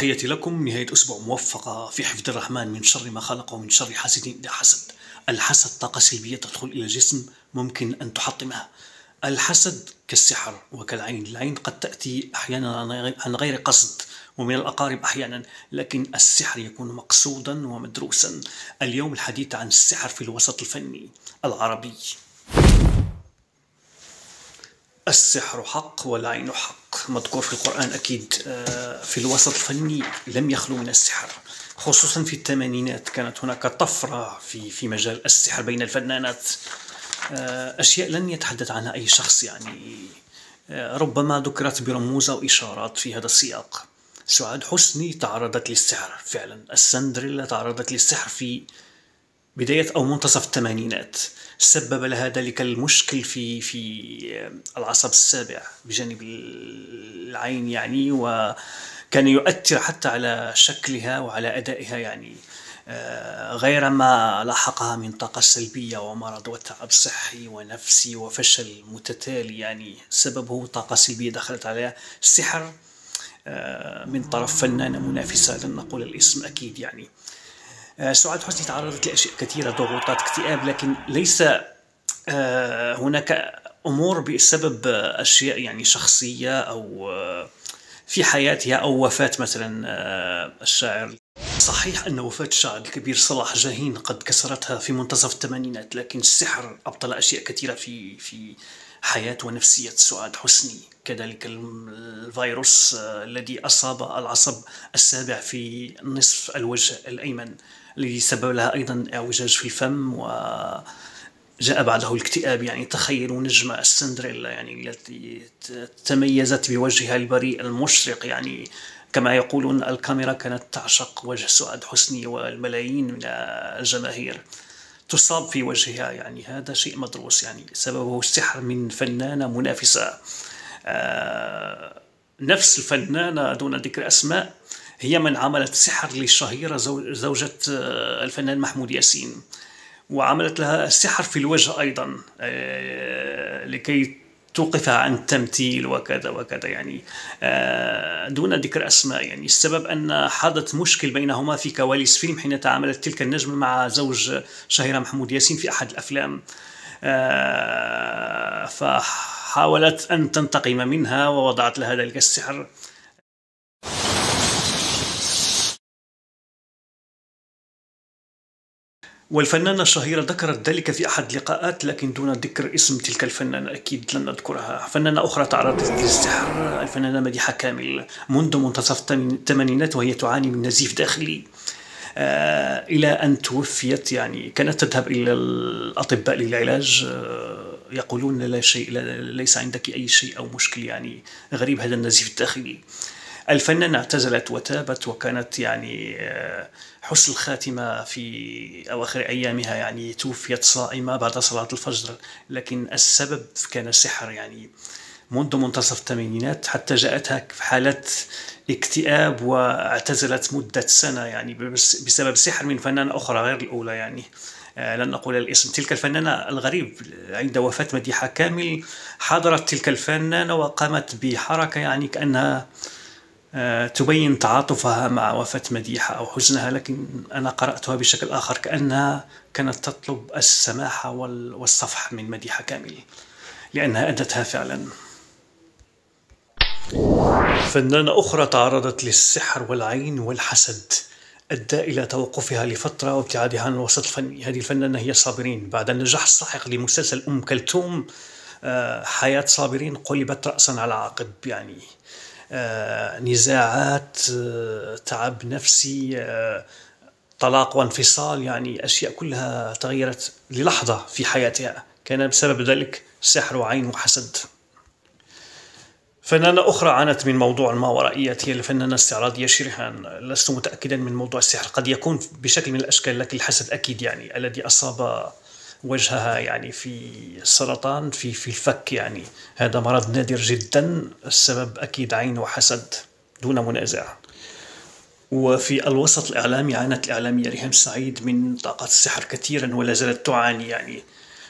تحياتي لكم نهاية أسبوع موفقة في حفظ الرحمن من شر ما خلق ومن شر حاسد إذا حسد الحسد طاقة سلبية تدخل إلى الجسم ممكن أن تحطمها. الحسد كالسحر وكالعين. العين قد تأتي أحيانا عن غير قصد ومن الأقارب أحيانا لكن السحر يكون مقصودا ومدروسا. اليوم الحديث عن السحر في الوسط الفني العربي. السحر حق والعين حق. مذكور في القرآن أكيد آه، في الوسط الفني لم يخلو من السحر. خصوصا في الثمانينات كانت هناك طفرة في في مجال السحر بين الفنانات. أشياء لن يتحدث عنها أي شخص يعني. آه، ربما ذكرت برموز أو إشارات في هذا السياق. سعاد حسني تعرضت للسحر. فعلا السندريلا تعرضت للسحر في بداية أو منتصف الثمانينات. سبب لها ذلك المشكل في في العصب السابع بجانب العين يعني وكان يؤثر حتى على شكلها وعلى أدائها يعني. آه، غير ما لاحقها من طاقة سلبية ومرض وتعب صحي ونفسي وفشل متتالي يعني سببه طاقة سلبية دخلت عليها. السحر آه، من طرف فنانة منافسة لن نقول الاسم أكيد يعني. آه، سعاد حسني تعرضت لأشياء كثيرة ضغوطات اكتئاب لكن ليس آه، هناك أمور بسبب أشياء يعني شخصية أو في حياتها أو وفاة مثلا الشاعر صحيح أن وفاة الشاعر الكبير صلاح جاهين قد كسرتها في منتصف الثمانينات لكن السحر أبطل أشياء كثيرة في في حياة ونفسية سعاد حسني. كذلك الفيروس الذي أصاب العصب السابع في نصف الوجه الأيمن الذي سبب لها أيضا اعوجاج في الفم و جاء بعده الاكتئاب. يعني تخيلوا نجمة السندريلا يعني التي تميزت بوجهها البريء المشرق. يعني كما يقولون الكاميرا كانت تعشق وجه سعاد حسني والملايين من الجماهير. تصاب في وجهها يعني هذا شيء مدروس يعني سببه السحر من فنانة منافسة. آه نفس الفنانة دون ذكر أسماء هي من عملت سحر للشهيرة زوجة آه، الفنان محمود ياسين. وعملت لها سحر في الوجه أيضا آه، لكي توقفها عن التمثيل وكذا وكذا يعني آه، دون ذكر أسماء. يعني السبب أن حدث مشكل بينهما في كواليس فيلم حين تعاملت تلك النجمة مع زوج شهيرة محمود ياسين في أحد الأفلام. فحاولت أن تنتقم منها ووضعت لها ذلك السحر. والفنانة الشهيرة ذكرت ذلك في أحد اللقاءات لكن دون ذكر اسم تلك الفنانة أكيد لن نذكرها فنانة أخرى تعرضت للسحر الفنانة مديحة كامل منذ منتصف الثمانينات وهي تعاني من نزيف داخلي. آه إلى أن توفيت يعني كانت تذهب إلى الأطباء للعلاج. آه يقولون لا شيء ليس عندك أي شيء أو مشكل يعني غريب هذا النزيف الداخلي. الفنانة اعتزلت وتابت وكانت يعني آه، حسن الخاتمة في أواخر أيامها يعني توفيت صائمة بعد صلاة الفجر. لكن السبب كان السحر يعني منذ منتصف الثمانينات حتى جاءتها في حالة اكتئاب واعتزلت مدة سنة يعني بسبب سحر من فنانة أخرى غير الأولى يعني. آه، لن أقول الاسم. تلك الفنانة الغريب عند وفاة مديحة كامل حضرت تلك الفنانة وقامت بحركة يعني كأنها تبين تعاطفها مع وفاة مديحة أو حزنها لكن أنا قرأتها بشكل آخر كأنها كانت تطلب السماحة والصفح من مديحة كامل لأنها أدتها فعلا. فنانة أخرى تعرضت للسحر والعين والحسد أدى إلى توقفها لفترة وابتعادها عن الوسط الفني. هذه الفنانة هي صابرين. بعد النجاح الساحق لمسلسل أم كلثوم آه، حياة صابرين قلبت رأسا على عقب يعني. آه، نزاعات آه، تعب نفسي آه، طلاق وانفصال يعني أشياء كلها تغيرت للحظة في حياتها. كان بسبب ذلك سحر وعين وحسد. فنانة أخرى عانت من موضوع الماورائيات هي الفنانة الاستعراضية شريهان لست متأكدا من موضوع السحر. قد يكون بشكل من الأشكال لكن الحسد أكيد يعني الذي أصاب وجهها يعني في سرطان في في الفك يعني. هذا مرض نادر جدا السبب أكيد عين وحسد دون منازع. وفي الوسط الإعلامي عانت الإعلامية ريهام سعيد من طاقات السحر كثيرا ولا زالت تعاني يعني.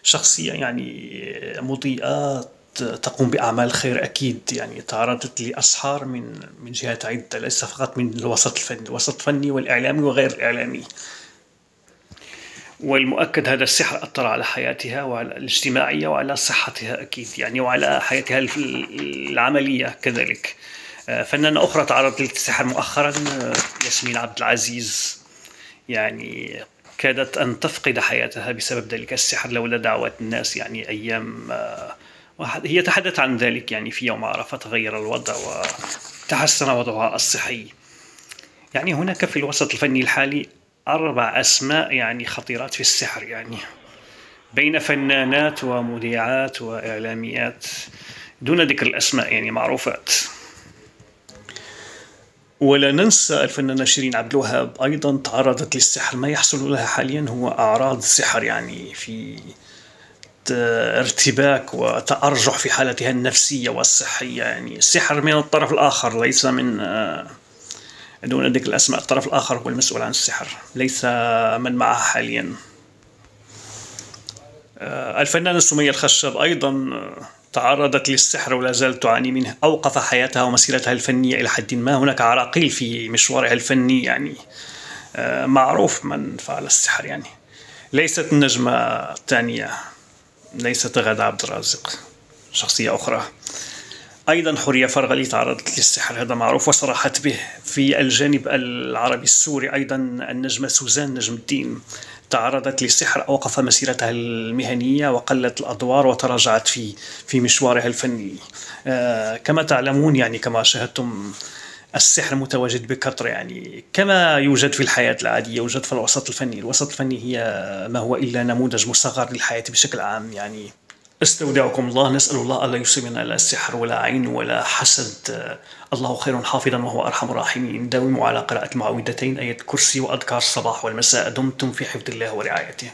شخصية يعني مضيئة تقوم بأعمال الخير أكيد يعني. تعرضت لأسحار من من جهات عدة ليس فقط من الوسط الفني الوسط الفني والإعلامي وغير الإعلامي. والمؤكد هذا السحر أثر على حياتها وعلى الاجتماعية وعلى صحتها أكيد يعني وعلى حياتها العملية كذلك. فنانة أخرى تعرضت للسحر مؤخرا ياسمين عبد العزيز. يعني كادت أن تفقد حياتها بسبب ذلك السحر لولا دعوات الناس يعني أيام هي تحدثت عن ذلك يعني في يوم عرفة تغير الوضع وتحسن وضعها الصحي. يعني هناك في الوسط الفني الحالي أربع أسماء يعني خطيرات في السحر يعني. بين فنانات ومذيعات وإعلاميات دون ذكر الأسماء يعني معروفات. ولا ننسى الفنانة شيرين عبد الوهاب أيضا تعرضت للسحر. ما يحصل لها حاليا هو أعراض سحر يعني في ارتباك وتأرجح في حالتها النفسية والصحية يعني. السحر من الطرف الآخر ليس من دون ذكر الأسماء الطرف الآخر هو المسؤول عن السحر ليس من معها حاليا. الفنانة سمية الخشب أيضا تعرضت للسحر ولا زالت تعاني منه أوقف حياتها ومسيرتها الفنية إلى حد ما. هناك عراقيل في مشوارها الفني يعني معروف من فعل السحر يعني. ليست النجمة الثانية ليست غادة عبد الرازق. شخصية أخرى. أيضا حورية فرغلي تعرضت للسحر هذا معروف وصرحت به في الجانب العربي السوري أيضا النجمة سوزان نجم الدين تعرضت للسحر أوقف مسيرتها المهنية وقلت الأدوار وتراجعت في في مشوارها الفني. آه كما تعلمون يعني كما شاهدتم السحر متواجد بكثرة يعني. كما يوجد في الحياة العادية يوجد في الوسط الفني. الوسط الفني هي ما هو إلا نموذج مصغر للحياة بشكل عام يعني. استودعكم الله نسأل الله ألا يصيبنا لا سحر ولا عين ولا حسد. الله خير حافظا وهو أرحم الراحمين. داوموا على قراءة المعوذتين آية الكرسي وأذكار الصباح والمساء. دمتم في حفظ الله ورعايته.